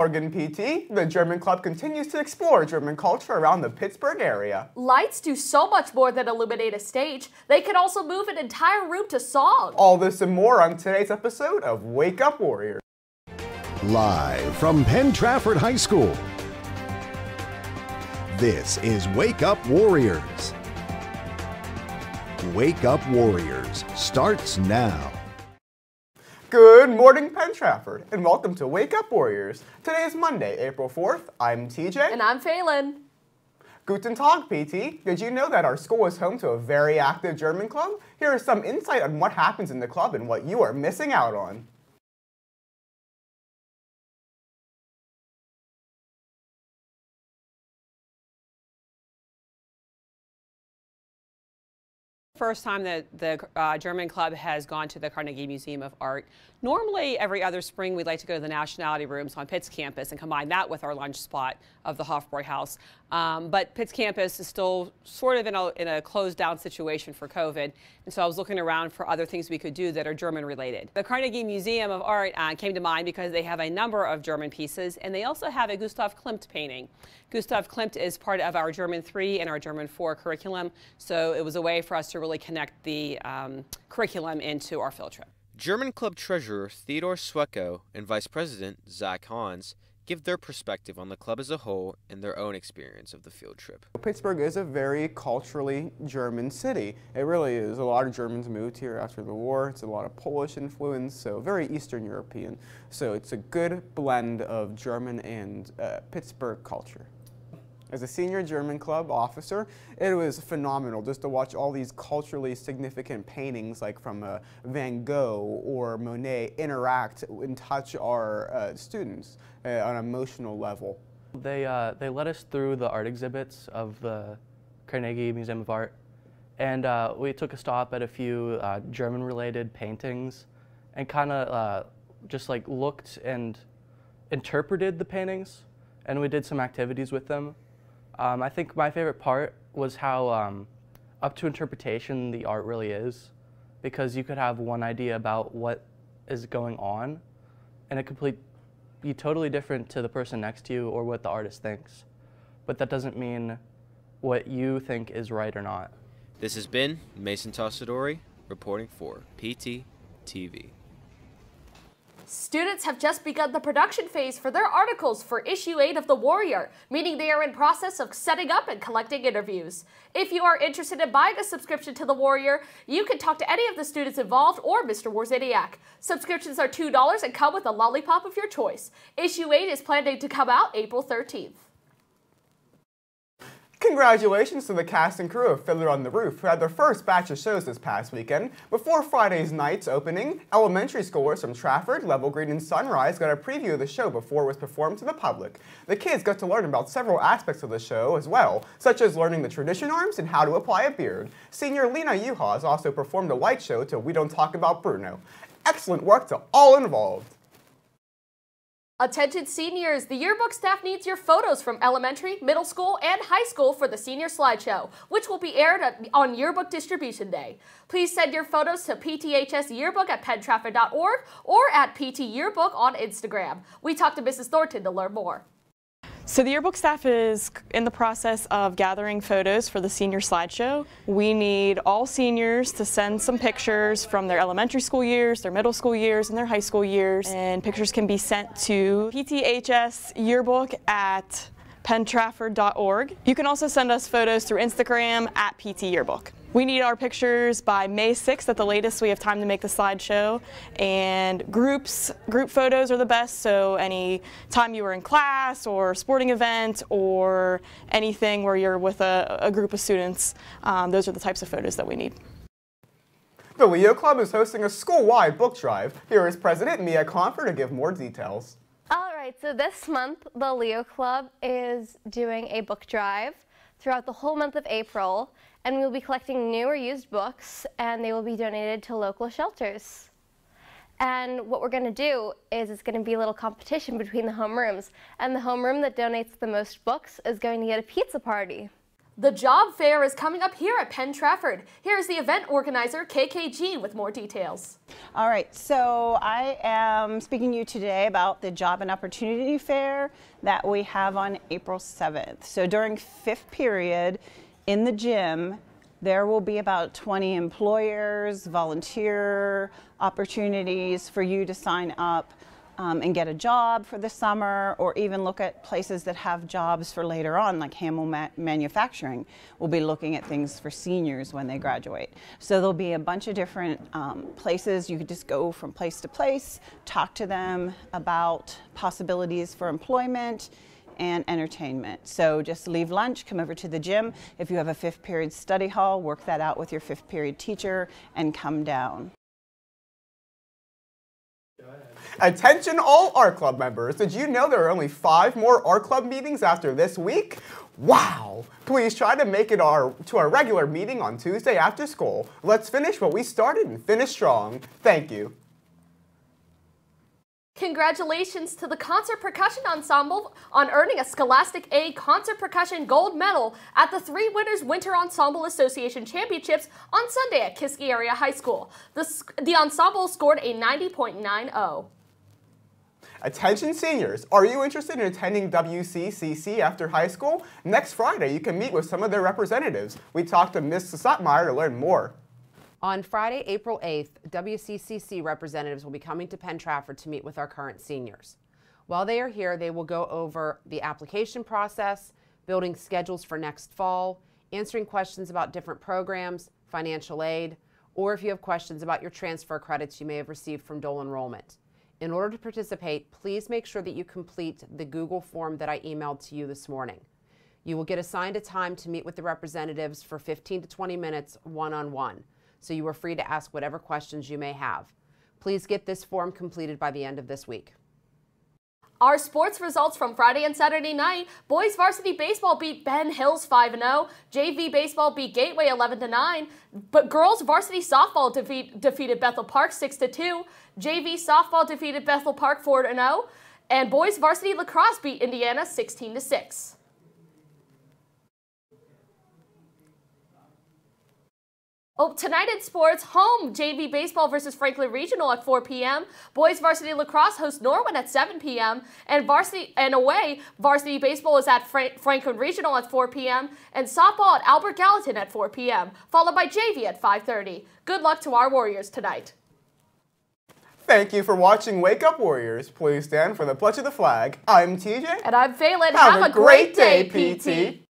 Morgan PT, the German club continues to explore German culture around the Pittsburgh area. Lights do so much more than illuminate a stage. They can also move an entire room to song. All this and more on today's episode of Wake Up Warriors. Live from Penn Trafford High School. This is Wake Up Warriors. Wake Up Warriors starts now. Good morning, Penn Trafford, and welcome to Wake Up Warriors. Today is Monday, April 4th. I'm TJ. And I'm Phelan. Guten Tag, PT. Did you know that our school is home to a very active German club? Here is some insight on what happens in the club and what you are missing out on. First time that the uh, German club has gone to the Carnegie Museum of Art. Normally, every other spring, we'd like to go to the Nationality Rooms on Pitt's campus and combine that with our lunch spot of the Hofbräuhaus. Um, but Pitt's campus is still sort of in a, in a closed down situation for COVID. And so I was looking around for other things we could do that are German related. The Carnegie Museum of Art uh, came to mind because they have a number of German pieces and they also have a Gustav Klimt painting. Gustav Klimt is part of our German 3 and our German 4 curriculum. So it was a way for us to really connect the um, curriculum into our field trip. German Club Treasurer Theodor Swecko and Vice President Zach Hans give their perspective on the club as a whole and their own experience of the field trip. Pittsburgh is a very culturally German city. It really is. A lot of Germans moved here after the war. It's a lot of Polish influence, so very Eastern European. So it's a good blend of German and uh, Pittsburgh culture. As a senior German club officer, it was phenomenal just to watch all these culturally significant paintings like from uh, Van Gogh or Monet interact and touch our uh, students uh, on an emotional level. They, uh, they led us through the art exhibits of the Carnegie Museum of Art and uh, we took a stop at a few uh, German related paintings and kind of just like looked and interpreted the paintings and we did some activities with them. Um, I think my favorite part was how um, up to interpretation the art really is, because you could have one idea about what is going on, and it could be totally different to the person next to you or what the artist thinks. But that doesn't mean what you think is right or not. This has been Mason Tossadori reporting for PT TV. Students have just begun the production phase for their articles for issue 8 of The Warrior, meaning they are in process of setting up and collecting interviews. If you are interested in buying a subscription to The Warrior, you can talk to any of the students involved or Mr. Warziniak. Subscriptions are $2 and come with a lollipop of your choice. Issue 8 is planned to come out April 13th. Congratulations to the cast and crew of Fiddler on the Roof, who had their first batch of shows this past weekend. Before Friday's night's opening, elementary schoolers from Trafford, Level Green, and Sunrise got a preview of the show before it was performed to the public. The kids got to learn about several aspects of the show as well, such as learning the tradition arms and how to apply a beard. Senior Lena Yuhas also performed a light show to We Don't Talk About Bruno. Excellent work to all involved. Attention seniors, the yearbook staff needs your photos from elementary, middle school, and high school for the senior slideshow, which will be aired on Yearbook Distribution Day. Please send your photos to pthsyearbook at penntrafford.org or at ptyearbook on Instagram. We talked to Mrs. Thornton to learn more. So the yearbook staff is in the process of gathering photos for the senior slideshow. We need all seniors to send some pictures from their elementary school years, their middle school years, and their high school years. And pictures can be sent to PTHS yearbook at penntrafford.org. You can also send us photos through Instagram at PT Yearbook. We need our pictures by May 6th at the latest. We have time to make the slideshow. And groups, group photos are the best. So any time you were in class or sporting event or anything where you're with a, a group of students, um, those are the types of photos that we need. The Leo Club is hosting a school-wide book drive. Here is President Mia Confer to give more details. All right, so this month, the Leo Club is doing a book drive throughout the whole month of April and we will be collecting new or used books and they will be donated to local shelters. And what we're going to do is it's going to be a little competition between the homerooms and the homeroom that donates the most books is going to get a pizza party. The job fair is coming up here at Penn Trafford. Here's the event organizer, KKG, with more details. All right, so I am speaking to you today about the Job and Opportunity Fair that we have on April 7th. So during fifth period in the gym, there will be about 20 employers, volunteer opportunities for you to sign up um, and get a job for the summer, or even look at places that have jobs for later on, like Hamill Ma Manufacturing. We'll be looking at things for seniors when they graduate. So there'll be a bunch of different um, places. You could just go from place to place, talk to them about possibilities for employment and entertainment. So just leave lunch, come over to the gym. If you have a fifth period study hall, work that out with your fifth period teacher and come down. Attention all art club members, did you know there are only five more art club meetings after this week? Wow! Please try to make it our, to our regular meeting on Tuesday after school. Let's finish what we started and finish strong. Thank you. Congratulations to the Concert Percussion Ensemble on earning a Scholastic A Concert Percussion Gold Medal at the Three Rivers Winter Ensemble Association Championships on Sunday at Kiski Area High School. The, the ensemble scored a 90.90. Attention seniors, are you interested in attending WCCC after high school? Next Friday, you can meet with some of their representatives. We talked to Ms. Sotmeyer to learn more. On Friday, April 8th, WCCC representatives will be coming to Penn Trafford to meet with our current seniors. While they are here, they will go over the application process, building schedules for next fall, answering questions about different programs, financial aid, or if you have questions about your transfer credits you may have received from dual enrollment. In order to participate, please make sure that you complete the Google form that I emailed to you this morning. You will get assigned a time to meet with the representatives for 15 to 20 minutes one-on-one. so you are free to ask whatever questions you may have. Please get this form completed by the end of this week. Our sports results from Friday and Saturday night. Boys varsity baseball beat Penn Hills 5-0. JV baseball beat Gateway 11-9. But girls varsity softball defeat, defeated Bethel Park 6-2. JV softball defeated Bethel Park 4-0. And boys varsity lacrosse beat Indiana 16-6. Oh, tonight in sports, home JV baseball versus Franklin Regional at 4 p.m. Boys varsity lacrosse hosts Norwin at 7 p.m. and varsity and away varsity baseball is at Fra Franklin Regional at 4 p.m. and softball at Albert Gallatin at 4 p.m. Followed by JV at 5:30. Good luck to our Warriors tonight. Thank you for watching Wake Up Warriors. Please stand for the pledge of the flag. I'm TJ. And I'm Phelan. Have, Have a, a great, great day, day PT. PT.